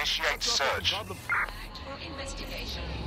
Initiate search. Investigation.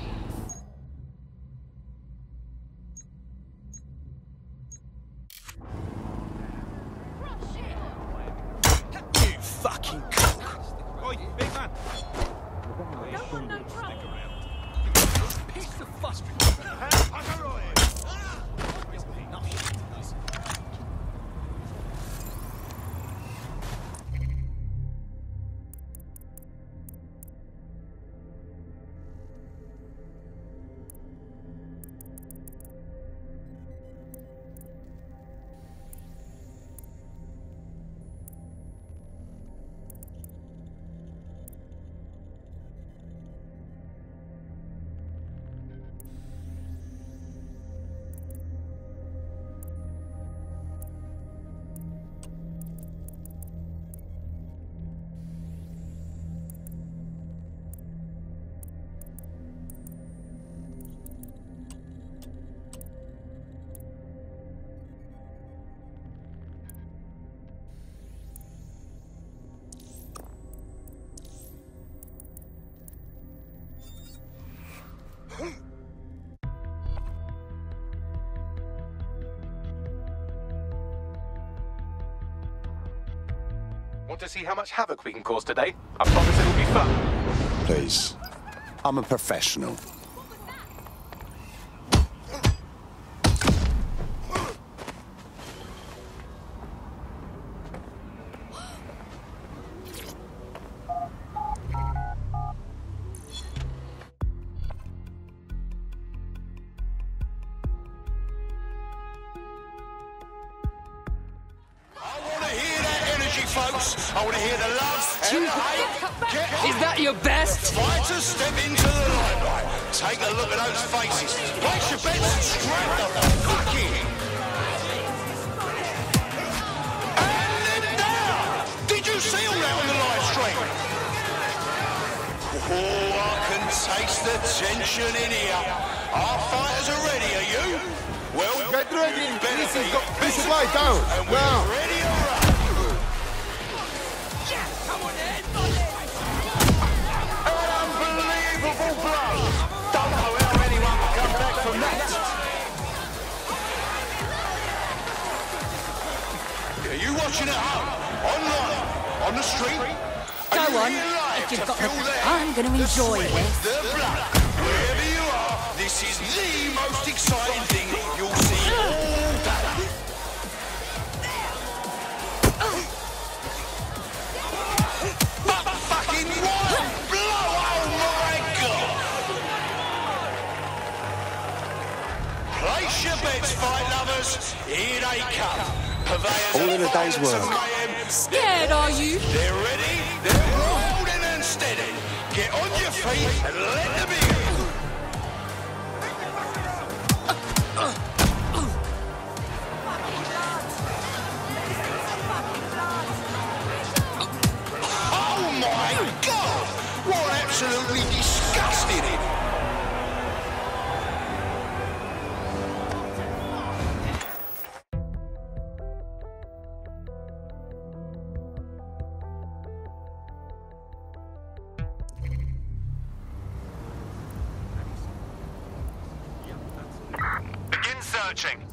Want to see how much havoc we can cause today? I promise it'll be fun. Please. I'm a professional. Folks. I want to hear the love and the hate. Get Is that your best? Fighters step into the limelight. Take a look at those faces. Place your bets and strap the fuck in. And they're down. Did you see all that on the live stream? Oh, I can taste the tension in here. Our fighters are ready, are you? Well, Get ready. This is go- this is Better right be. down. And we're Now. ready watching at home? Online? On the street? Go on, if you've to got the-? I'm enjoy this. The blood. Wherever you are, this is the most exciting thing you'll see all day. But fucking what? Blow, oh my god! Place your bets, fight lovers. Here they come. All in a day's work. Scared, are you? They're ready, they're rolling and steady. Get on your feet and let them searching.